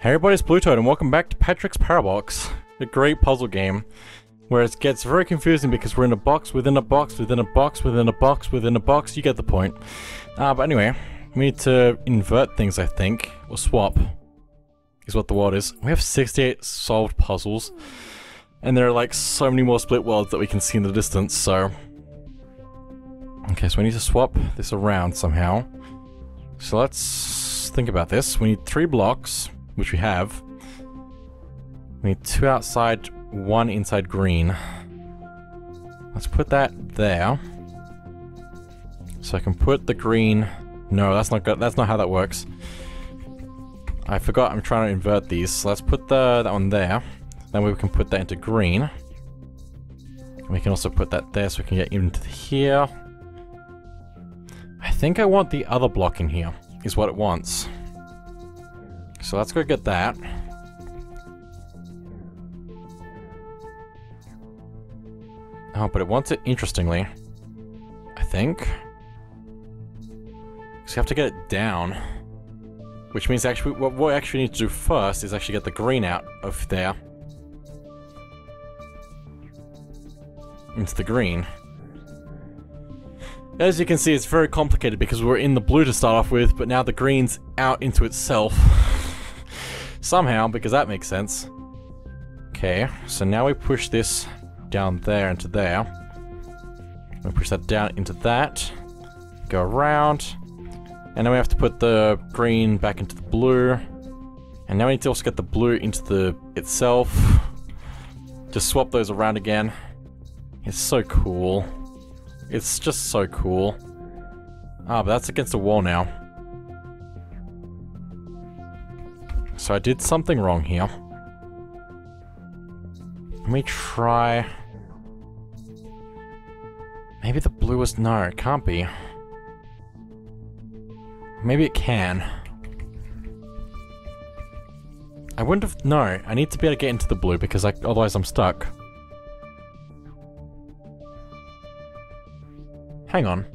Hey everybody, it's Blue Toad and welcome back to Patrick's Parabox, a great puzzle game where it gets very confusing because we're in a box within a box within a box within a box within a box, you get the point. Uh, but anyway, we need to invert things I think, or swap, is what the word is. We have 68 solved puzzles, and there are like so many more split worlds that we can see in the distance, so... Okay, so we need to swap this around somehow. So let's think about this. We need three blocks which we have. We need two outside, one inside green. Let's put that there. So I can put the green... No, that's not good. That's not how that works. I forgot I'm trying to invert these. So let's put the that one there. Then we can put that into green. We can also put that there so we can get into here. I think I want the other block in here, is what it wants. So let's go get that. Oh, but it wants it interestingly. I think. So you have to get it down. Which means actually, what we actually need to do first is actually get the green out of there. Into the green. As you can see, it's very complicated because we are in the blue to start off with, but now the green's out into itself. Somehow, because that makes sense. Okay, so now we push this down there into there. We push that down into that. Go around. And then we have to put the green back into the blue. And now we need to also get the blue into the itself. Just swap those around again. It's so cool. It's just so cool. Ah, but that's against the wall now. So I did something wrong here. Let me try... Maybe the blue was... No, it can't be. Maybe it can. I wouldn't have... No, I need to be able to get into the blue because I, otherwise I'm stuck. Hang on.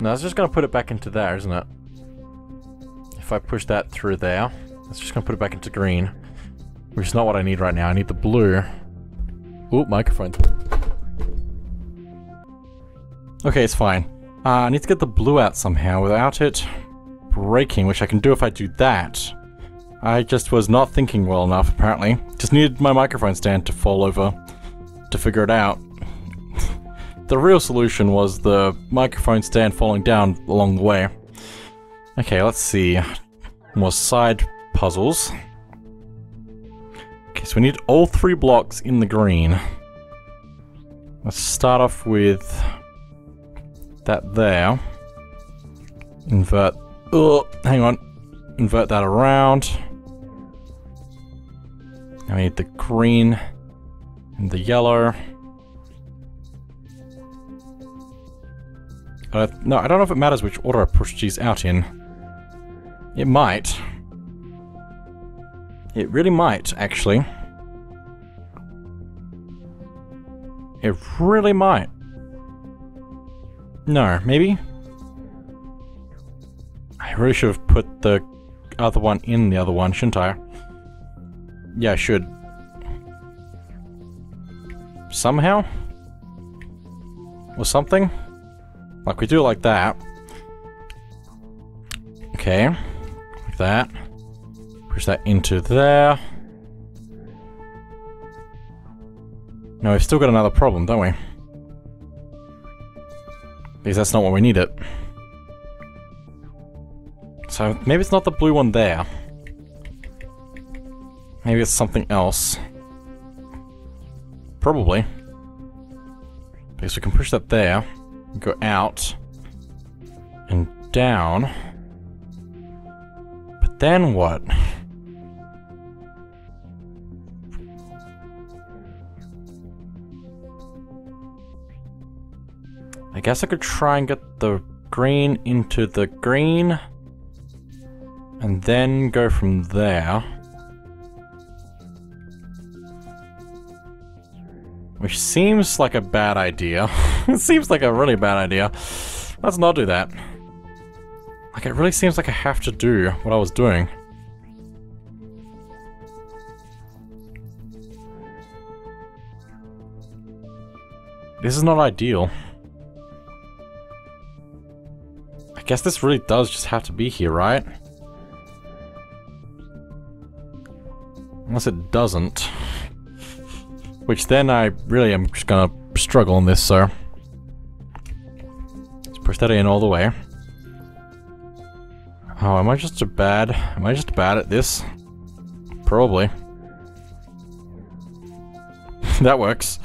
No, I was just gonna put it back into there, isn't it? If I push that through there, it's just gonna put it back into green. Which is not what I need right now. I need the blue. Ooh, microphone. Okay, it's fine. Uh, I need to get the blue out somehow without it breaking, which I can do if I do that. I just was not thinking well enough, apparently. Just needed my microphone stand to fall over to figure it out. the real solution was the microphone stand falling down along the way. Okay, let's see. More side puzzles. Okay, so we need all three blocks in the green. Let's start off with that there. Invert... Oh, hang on. Invert that around. Now we need the green and the yellow. Uh, no, I don't know if it matters which order I push these out in. It might. It really might, actually. It really might. No, maybe? I really should have put the other one in the other one, shouldn't I? Yeah, I should. Somehow? Or something? Like, we do it like that. Okay that. Push that into there. Now we've still got another problem, don't we? Because that's not what we need it. So, maybe it's not the blue one there. Maybe it's something else. Probably. Because we can push that there, go out, and down. Then what? I guess I could try and get the green into the green. And then go from there. Which seems like a bad idea. it seems like a really bad idea. Let's not do that. Like, it really seems like I have to do what I was doing. This is not ideal. I guess this really does just have to be here, right? Unless it doesn't. Which then I really am just gonna struggle on this, so... Let's push that in all the way. Oh, am I just a bad... Am I just bad at this? Probably. that works.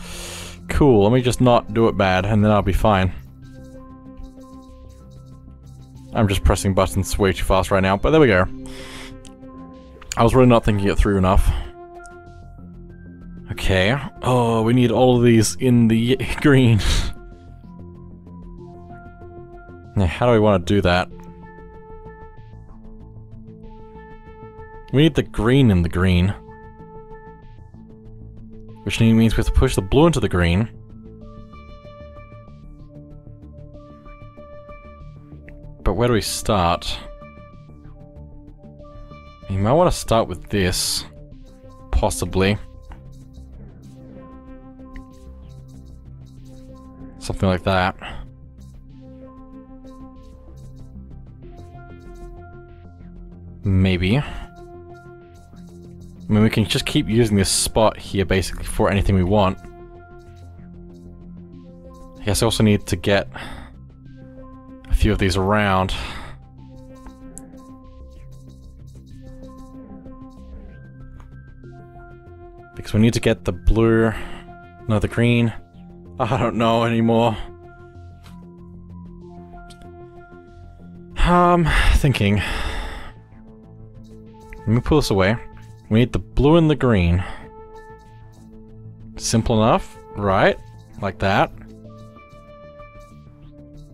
Cool, let me just not do it bad, and then I'll be fine. I'm just pressing buttons way too fast right now, but there we go. I was really not thinking it through enough. Okay. Oh, we need all of these in the green. now, how do we want to do that? We need the green in the green. Which means we have to push the blue into the green. But where do we start? You might want to start with this. Possibly. Something like that. Maybe. I mean, we can just keep using this spot here, basically, for anything we want. I guess I also need to get a few of these around. Because we need to get the blue... No, the green. I don't know anymore. Um, thinking. Let me pull this away. We need the blue and the green. Simple enough, right? Like that.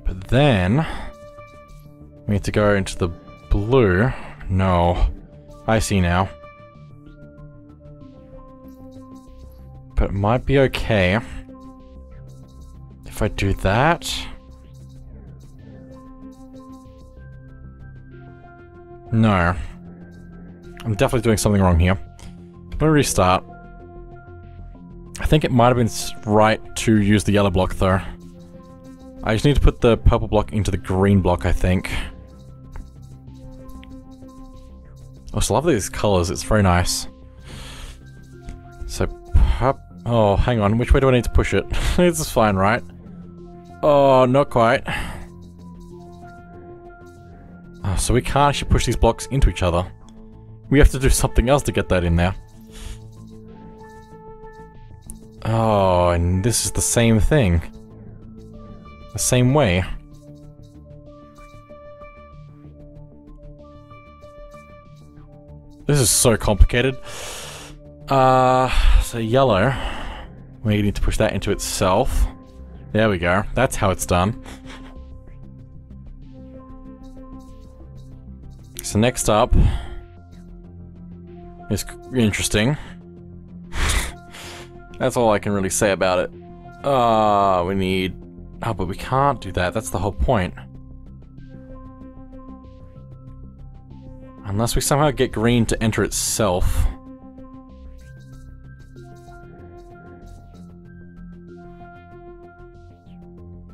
But then... We need to go into the blue. No. I see now. But it might be okay. If I do that... No. I'm definitely doing something wrong here. Let me restart. I think it might have been right to use the yellow block though. I just need to put the purple block into the green block, I think. Oh, I just love these colors, it's very nice. So, oh, hang on, which way do I need to push it? this is fine, right? Oh, not quite. Oh, so we can't actually push these blocks into each other. We have to do something else to get that in there. Oh, and this is the same thing. The same way. This is so complicated. Uh, so yellow. We need to push that into itself. There we go. That's how it's done. So next up, is interesting. That's all I can really say about it. Ah, uh, we need... Oh, but we can't do that. That's the whole point. Unless we somehow get green to enter itself.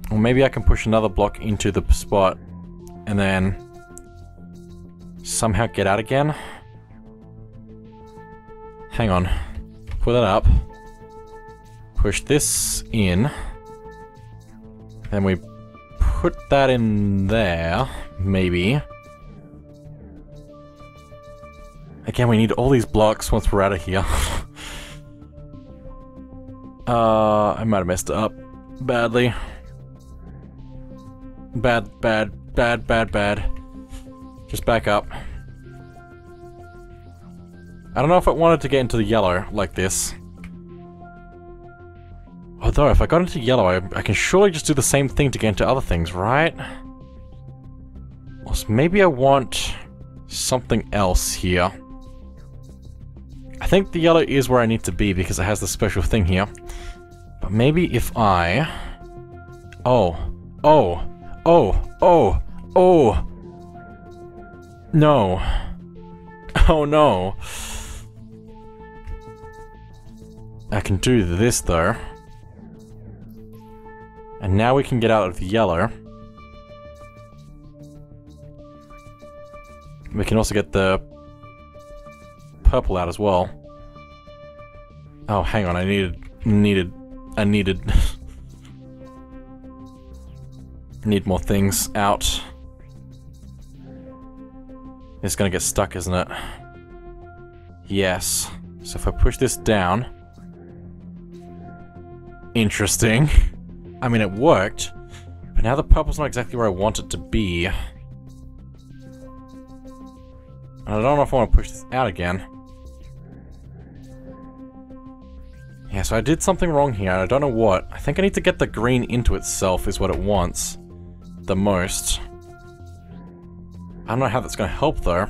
Or maybe I can push another block into the spot and then somehow get out again. Hang on. Pull that up. Push this in. Then we put that in there, maybe. Again, we need all these blocks once we're out of here. uh, I might have messed up badly. Bad, bad, bad, bad, bad. Just back up. I don't know if I wanted to get into the yellow like this. Although, if I got into yellow, I, I can surely just do the same thing to get into other things, right? Or maybe I want something else here. I think the yellow is where I need to be because it has the special thing here. But maybe if I... Oh. Oh. Oh. Oh. Oh. No. Oh no. I can do this though. And now we can get out of the yellow. We can also get the purple out as well. Oh, hang on, I needed, needed, I needed, need more things out. It's gonna get stuck, isn't it? Yes. So if I push this down... Interesting. I mean, it worked. But now the purple's not exactly where I want it to be. And I don't know if I want to push this out again. Yeah, so I did something wrong here. I don't know what. I think I need to get the green into itself is what it wants. The most. I don't know how that's going to help, though.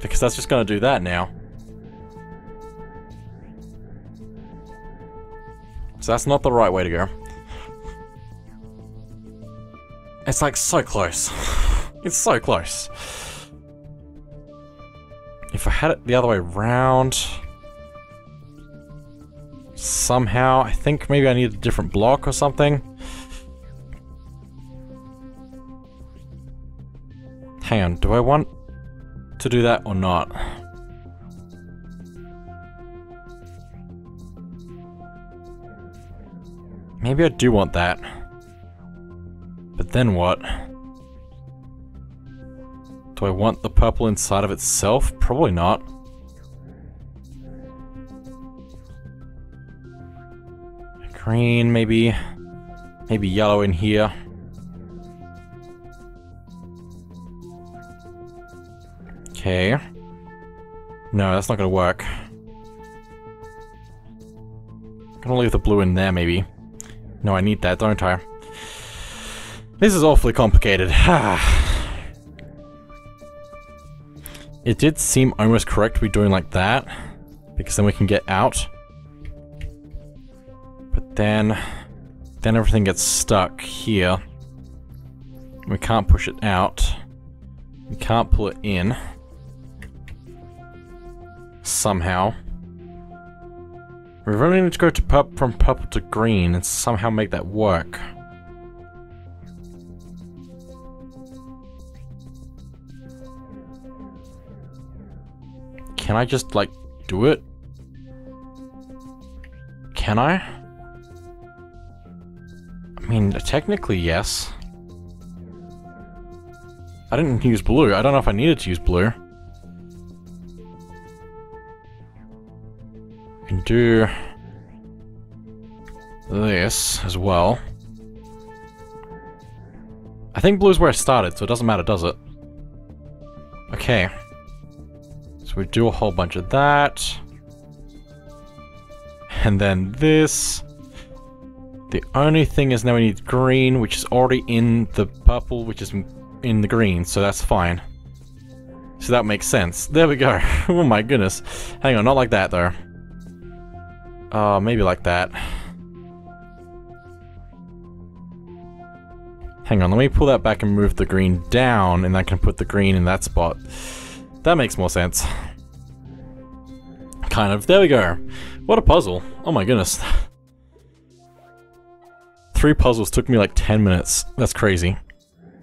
Because that's just going to do that now. So that's not the right way to go. It's like so close. it's so close. If I had it the other way around... Somehow, I think maybe I need a different block or something. Hang on, do I want to do that or not? Maybe I do want that. But then what? Do I want the purple inside of itself? Probably not. Green, maybe. Maybe yellow in here. Okay. No, that's not gonna work. Gonna leave the blue in there, maybe. No, I need that, don't I? This is awfully complicated. it did seem almost correct to be doing like that, because then we can get out. But then, then everything gets stuck here. We can't push it out. We can't pull it in somehow. We really need to go to purple, from purple to green and somehow make that work. Can I just, like, do it? Can I? I mean, technically, yes. I didn't use blue. I don't know if I needed to use blue. Do this as well. I think blue's where I started, so it doesn't matter, does it? Okay. So we do a whole bunch of that. And then this. The only thing is now we need green, which is already in the purple, which is in the green, so that's fine. So that makes sense. There we go. oh my goodness. Hang on, not like that though. Uh, maybe like that. Hang on, let me pull that back and move the green down, and I can put the green in that spot. That makes more sense. Kind of. There we go. What a puzzle. Oh my goodness. Three puzzles took me like 10 minutes. That's crazy.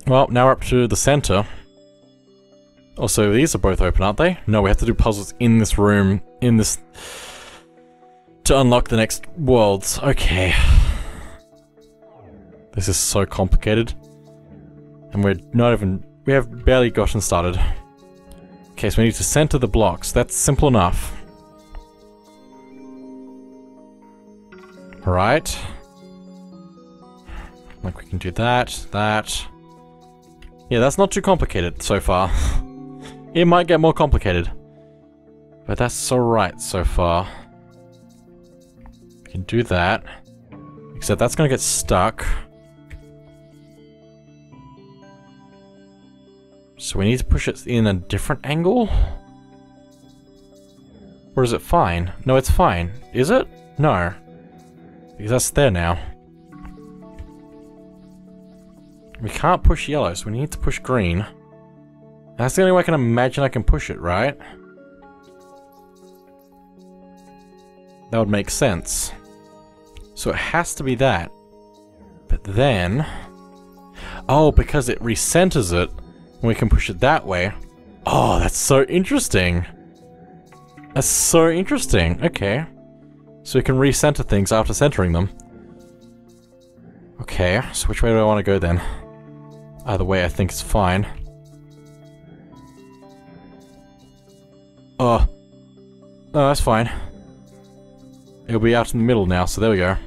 Well, now we're up to the center. Also, these are both open, aren't they? No, we have to do puzzles in this room, in this to unlock the next worlds. Okay. This is so complicated. And we're not even... We have barely gotten started. Okay, so we need to center the blocks. That's simple enough. Right. Like we can do that, that. Yeah, that's not too complicated so far. it might get more complicated. But that's alright so far can do that. Except that's gonna get stuck. So we need to push it in a different angle? Or is it fine? No, it's fine. Is it? No. Because that's there now. We can't push yellow, so we need to push green. That's the only way I can imagine I can push it, right? That would make sense. So it has to be that. But then... Oh, because it recenters it, and we can push it that way. Oh, that's so interesting. That's so interesting. Okay. So we can recenter things after centering them. Okay, so which way do I want to go then? Either way, I think it's fine. Oh. Oh, that's fine. It'll be out in the middle now, so there we go.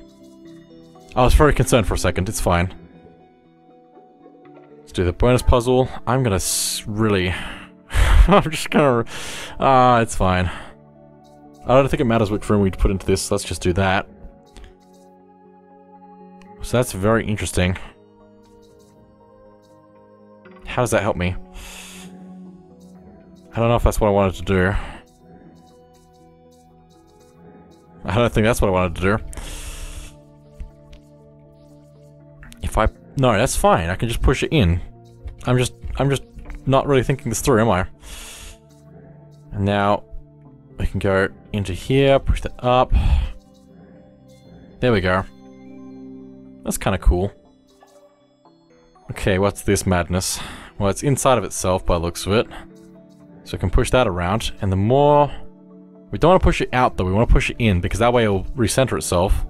I was very concerned for a second, it's fine. Let's do the bonus puzzle. I'm gonna really... I'm just gonna... Ah, uh, it's fine. I don't think it matters which room we put into this, let's just do that. So that's very interesting. How does that help me? I don't know if that's what I wanted to do. I don't think that's what I wanted to do. No, that's fine. I can just push it in. I'm just... I'm just not really thinking this through, am I? And now... We can go into here, push that up. There we go. That's kind of cool. Okay, what's this madness? Well, it's inside of itself by looks of it. So I can push that around, and the more... We don't want to push it out though, we want to push it in, because that way it'll recenter itself.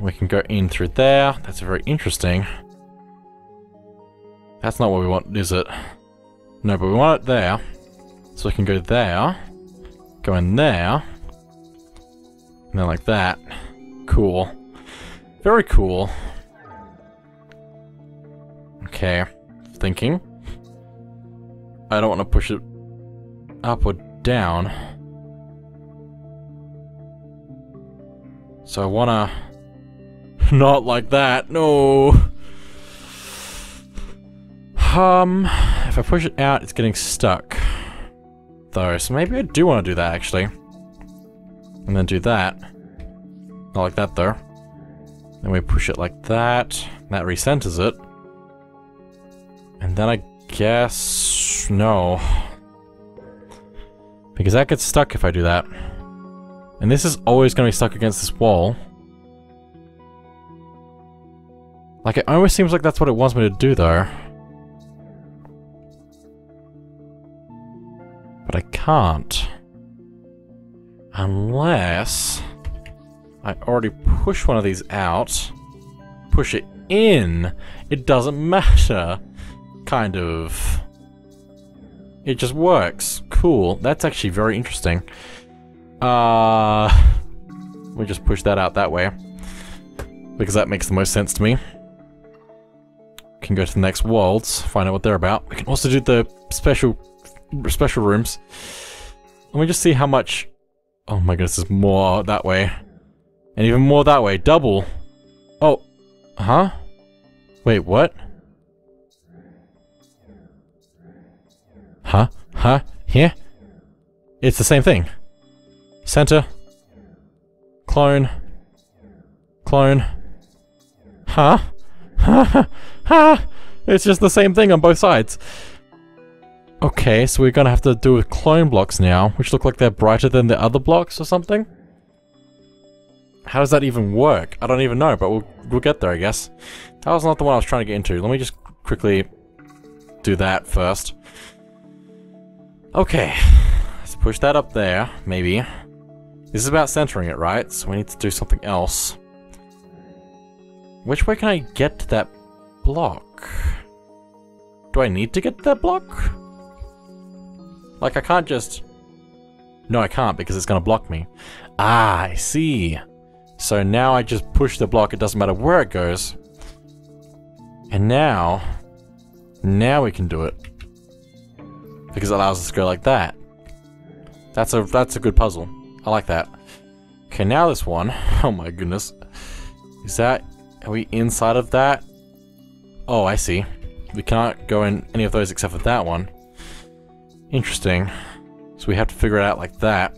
We can go in through there, that's very interesting. That's not what we want, is it? No, but we want it there. So we can go there, go in there, and then like that. Cool. Very cool. Okay, thinking. I don't want to push it up or down. So I wanna... Not like that, no! Um, if I push it out, it's getting stuck. Though, so maybe I do want to do that, actually. And then do that. Not like that, though. Then we push it like that. That recenters it. And then I guess... no. Because that gets stuck if I do that. And this is always going to be stuck against this wall. Like, it almost seems like that's what it wants me to do, though. But I can't. Unless... I already push one of these out. Push it in. It doesn't matter. Kind of. It just works. Cool. That's actually very interesting. Uh, we just push that out that way. Because that makes the most sense to me. Can go to the next worlds, find out what they're about. We can also do the special special rooms. Let me just see how much... Oh my goodness, there's more that way. And even more that way. Double. Oh. Huh? Wait, what? Huh? Huh? Here? It's the same thing. Center. Clone. Clone. Huh? Huh? Huh? It's just the same thing on both sides. Okay, so we're gonna have to do clone blocks now, which look like they're brighter than the other blocks or something? How does that even work? I don't even know, but we'll, we'll get there, I guess. That was not the one I was trying to get into. Let me just quickly do that first. Okay, let's push that up there, maybe. This is about centering it, right? So we need to do something else. Which way can I get to that block? Do I need to get that block? Like, I can't just... No, I can't, because it's going to block me. Ah, I see. So now I just push the block, it doesn't matter where it goes. And now, now we can do it. Because it allows us to go like that. That's a that's a good puzzle. I like that. Okay, now this one. Oh my goodness. Is that, are we inside of that? Oh, I see. We cannot go in any of those except for that one. Interesting. So we have to figure it out like that.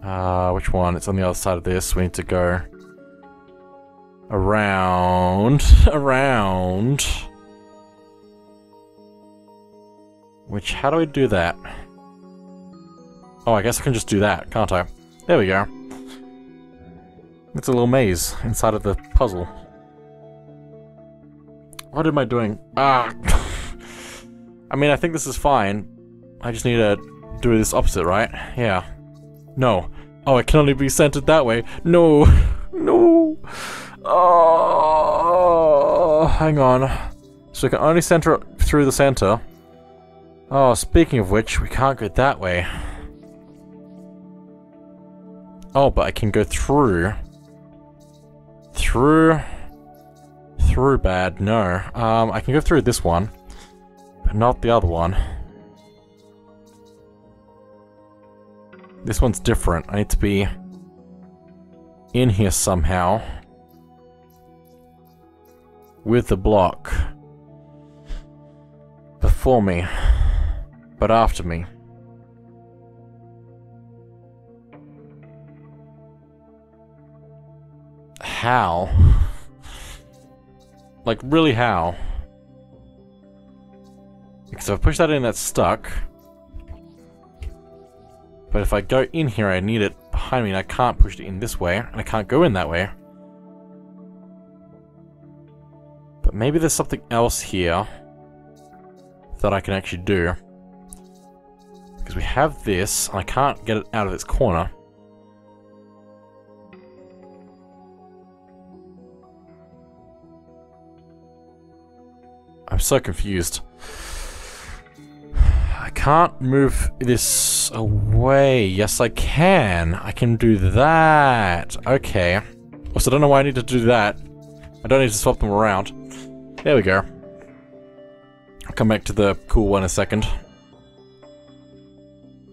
Uh, which one? It's on the other side of this. We need to go around, around. Which, how do I do that? Oh, I guess I can just do that, can't I? There we go. It's a little maze inside of the puzzle. What am I doing? Ah! I mean, I think this is fine. I just need to do this opposite, right? Yeah. No. Oh, it can only be centered that way. No! No! Oh, hang on. So we can only center it through the center. Oh, speaking of which, we can't go that way. Oh, but I can go through. Through. Through bad, no. Um, I can go through this one, but not the other one. This one's different. I need to be in here somehow with the block before me, but after me. How? Like, really how? If I push that in, that's stuck. But if I go in here, I need it behind me, and I can't push it in this way, and I can't go in that way. But maybe there's something else here that I can actually do. Because we have this, and I can't get it out of its corner. So confused. I can't move this away. Yes, I can. I can do that. Okay. Also, I don't know why I need to do that. I don't need to swap them around. There we go. I'll come back to the cool one in a second.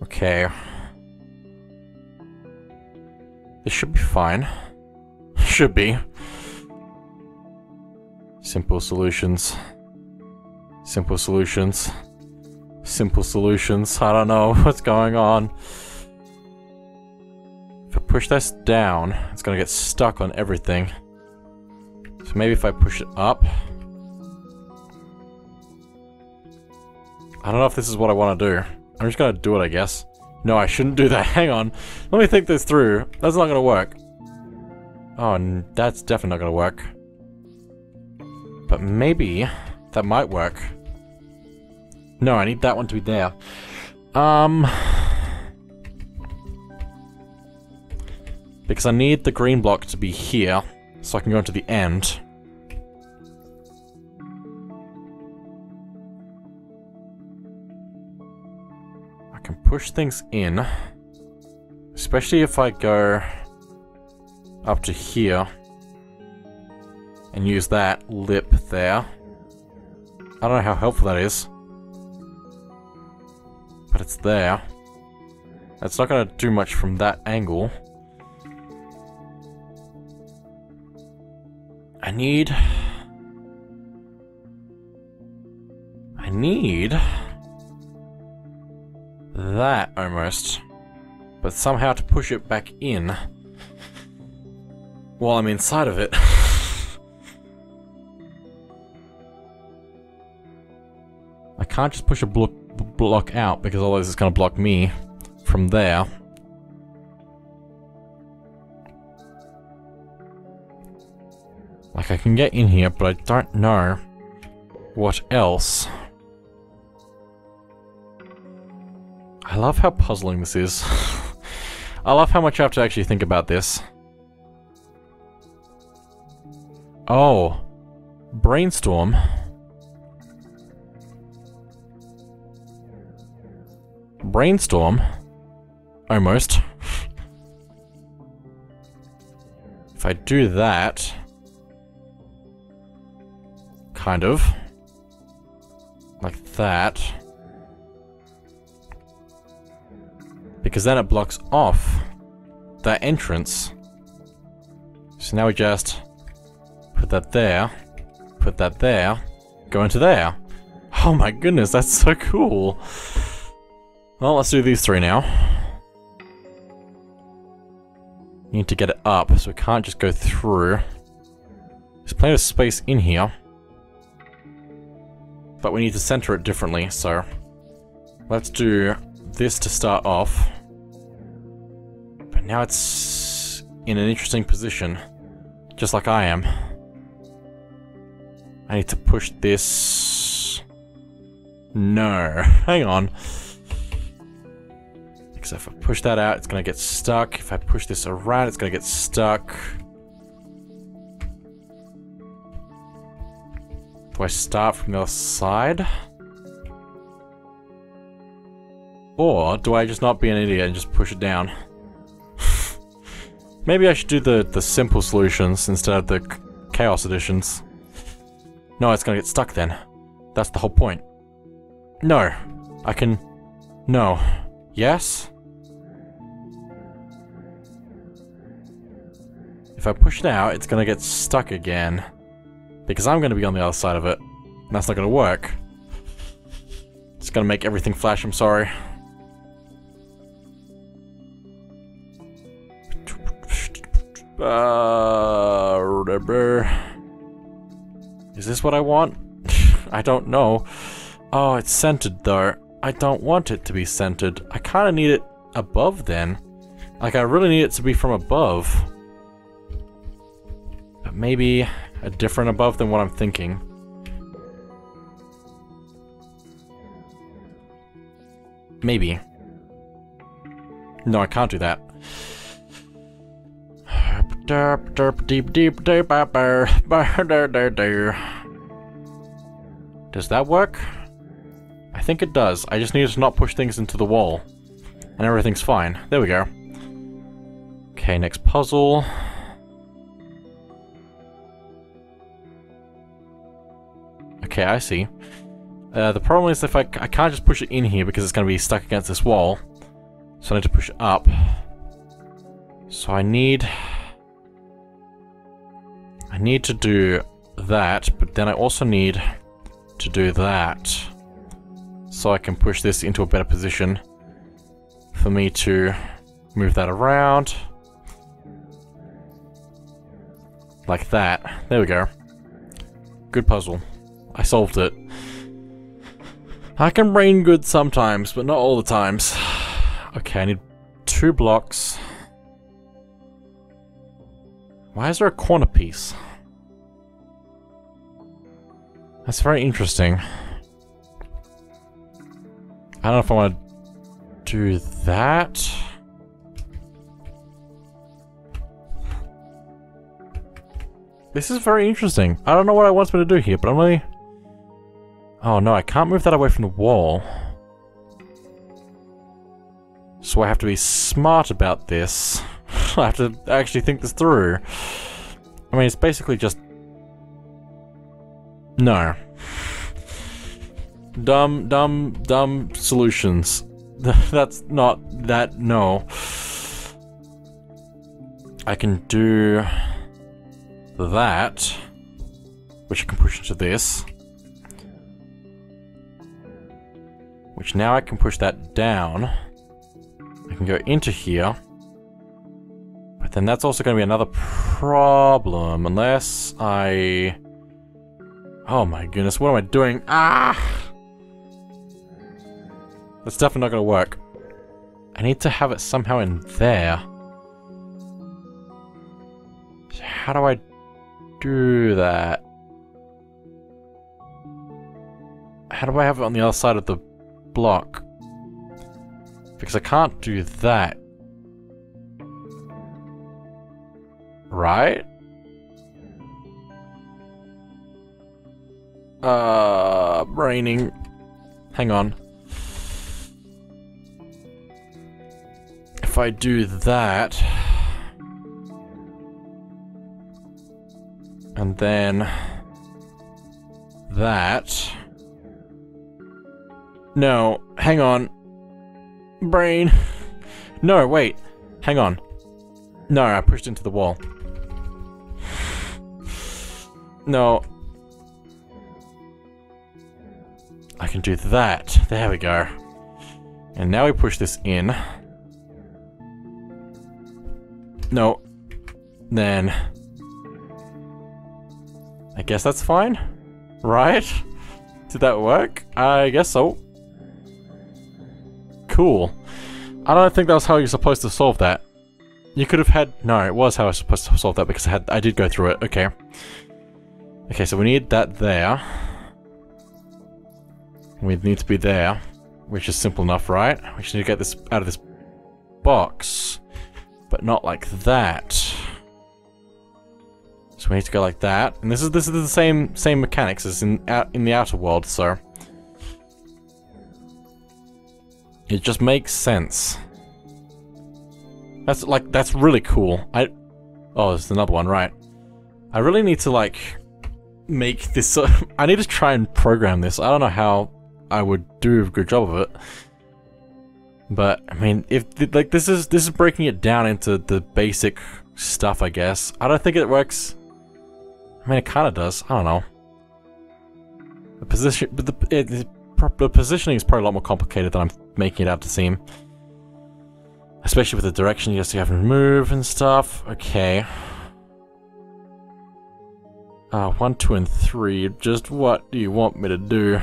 Okay. This should be fine. should be. Simple solutions. Simple solutions. Simple solutions. I don't know what's going on. If I push this down, it's gonna get stuck on everything. So maybe if I push it up... I don't know if this is what I want to do. I'm just gonna do it, I guess. No, I shouldn't do that. Hang on. Let me think this through. That's not gonna work. Oh, that's definitely not gonna work. But maybe that might work. No, I need that one to be there. Um... Because I need the green block to be here, so I can go into the end. I can push things in. Especially if I go up to here and use that lip there. I don't know how helpful that is. But it's there. It's not going to do much from that angle. I need... I need... That, almost. But somehow to push it back in... While I'm inside of it. I can't just push a block block out because otherwise it's going to block me from there. Like I can get in here, but I don't know what else. I love how puzzling this is. I love how much I have to actually think about this. Oh. Brainstorm. Brainstorm. Almost. If I do that... Kind of. Like that. Because then it blocks off that entrance. So now we just put that there, put that there, go into there. Oh my goodness, that's so cool. Well, let's do these three now. Need to get it up, so we can't just go through. There's plenty of space in here. But we need to center it differently, so... Let's do this to start off. But now it's in an interesting position. Just like I am. I need to push this... No. Hang on. Because if I push that out, it's going to get stuck. If I push this around, it's going to get stuck. Do I start from the other side? Or do I just not be an idiot and just push it down? Maybe I should do the, the simple solutions instead of the chaos editions. No, it's gonna get stuck then. That's the whole point. No. I can... No. Yes? If I push out, it's gonna get stuck again. Because I'm gonna be on the other side of it. And that's not gonna work. It's gonna make everything flash, I'm sorry. Uh, is this what I want? I don't know. Oh, it's centered though. I don't want it to be centered. I kind of need it above then. Like, I really need it to be from above. Maybe a different above than what I'm thinking. Maybe. No, I can't do that. Derp, derp, deep, deep, deep, Does that work? I think it does. I just need to not push things into the wall. And everything's fine. There we go. Okay, next puzzle. Okay, I see. Uh, the problem is if I, I can't just push it in here because it's going to be stuck against this wall. So I need to push it up. So I need... I need to do that, but then I also need to do that. So I can push this into a better position for me to move that around. Like that. There we go. Good puzzle. I solved it. I can brain good sometimes, but not all the times. Okay, I need two blocks. Why is there a corner piece? That's very interesting. I don't know if I want to do that. This is very interesting. I don't know what I want me to do here, but I'm really... Oh no, I can't move that away from the wall. So I have to be smart about this. I have to actually think this through. I mean, it's basically just... No. Dumb, dumb, dumb solutions. That's not that, no. I can do that, which I can push into this. Which now I can push that down. I can go into here. But then that's also going to be another problem, unless I... Oh my goodness, what am I doing? Ah! That's definitely not going to work. I need to have it somehow in there. So how do I do that? How do I have it on the other side of the block? Because I can't do that. Right? Uh, raining. Hang on. If I do that... And then... That... No, hang on. Brain. No, wait. Hang on. No, I pushed into the wall. No. I can do that. There we go. And now we push this in. No. Then... I guess that's fine? Right? Did that work? I guess so. Cool. I don't think that was how you're supposed to solve that. You could have had... No, it was how I was supposed to solve that because I had I did go through it. Okay. Okay, so we need that there. We need to be there, which is simple enough, right? We just need to get this out of this box, but not like that. So we need to go like that, and this is this is the same same mechanics as in out in the outer world, so it just makes sense. That's like that's really cool. I oh, there's another one, right? I really need to like make this. Uh, I need to try and program this. I don't know how I would do a good job of it. But I mean, if like this is this is breaking it down into the basic stuff, I guess. I don't think it works. I mean, it kind of does. I don't know. The position, but the it, it, the positioning is probably a lot more complicated than I'm making it out to seem. Especially with the direction you have to move and stuff. Okay. Uh, one, two, and three. Just what do you want me to do?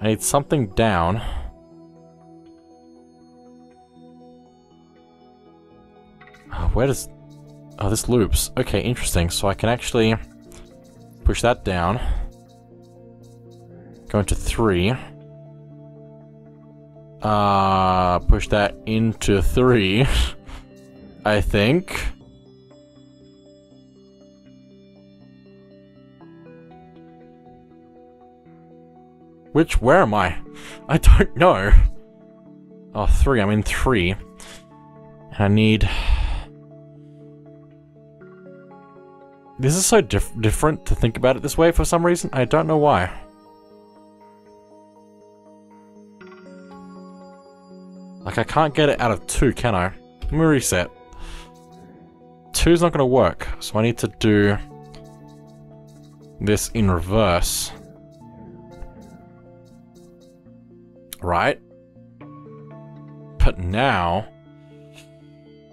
I need something down. Uh, where does... Oh, this loops. Okay, interesting. So I can actually push that down. Go into three. Uh, push that into three. I think. Which, where am I? I don't know. Oh, three, I'm in three. I need... This is so diff different to think about it this way for some reason. I don't know why. Like, I can't get it out of two, can I? Let me reset. Two's not gonna work, so I need to do this in reverse. Right? But now,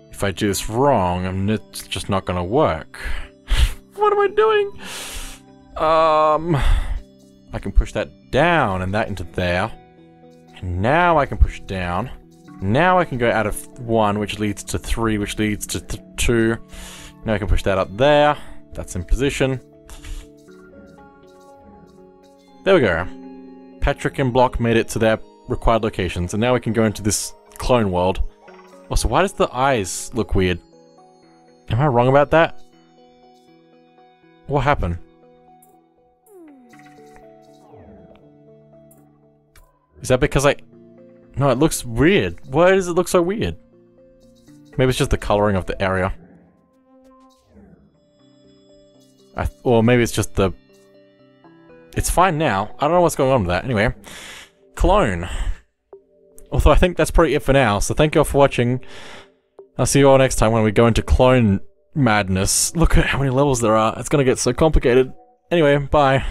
if I do this wrong, it's just not gonna work. what am I doing? Um, I can push that down and that into there. And now I can push down. Now I can go out of one, which leads to three, which leads to two. Now I can push that up there. That's in position. There we go. Patrick and Block made it to their required locations, and now we can go into this clone world. Also, why does the eyes look weird? Am I wrong about that? What happened? Is that because I... No, it looks weird. Why does it look so weird? Maybe it's just the coloring of the area. I, or maybe it's just the... It's fine now. I don't know what's going on with that. Anyway. Clone. Although I think that's probably it for now, so thank you all for watching. I'll see you all next time when we go into clone madness. Look at how many levels there are. It's gonna get so complicated. Anyway, bye.